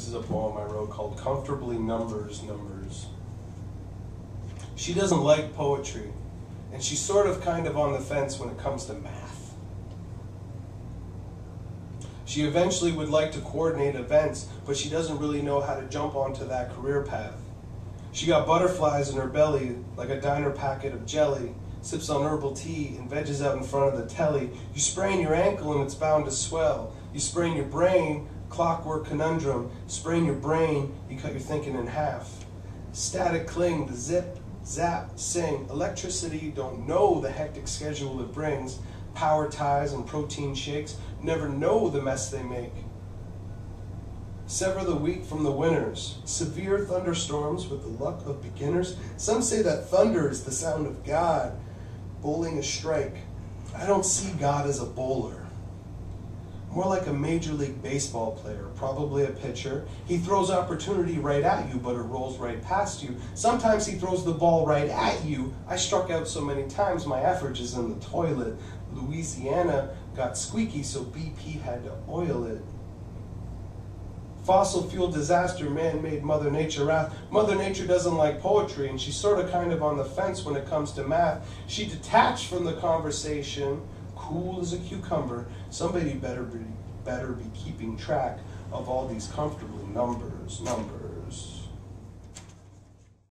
This is a poem I wrote called Comfortably Numbers, Numbers. She doesn't like poetry, and she's sort of kind of on the fence when it comes to math. She eventually would like to coordinate events, but she doesn't really know how to jump onto that career path. She got butterflies in her belly like a diner packet of jelly, sips on herbal tea and veggies out in front of the telly. You sprain your ankle and it's bound to swell. You sprain your brain, clockwork conundrum. Sprain your brain, you cut your thinking in half. Static cling, the zip, zap, sing. Electricity, don't know the hectic schedule it brings. Power ties and protein shakes, never know the mess they make. Sever the wheat from the winners. Severe thunderstorms with the luck of beginners. Some say that thunder is the sound of God bowling a strike. I don't see God as a bowler. More like a Major League Baseball player, probably a pitcher. He throws opportunity right at you, but it rolls right past you. Sometimes he throws the ball right at you. I struck out so many times, my effort is in the toilet. Louisiana got squeaky, so BP had to oil it. Fossil fuel disaster, man made Mother Nature wrath. Mother Nature doesn't like poetry, and she's sort of kind of on the fence when it comes to math. She detached from the conversation, cool as a cucumber. Somebody better be, better be keeping track of all these comfortably numbers, numbers.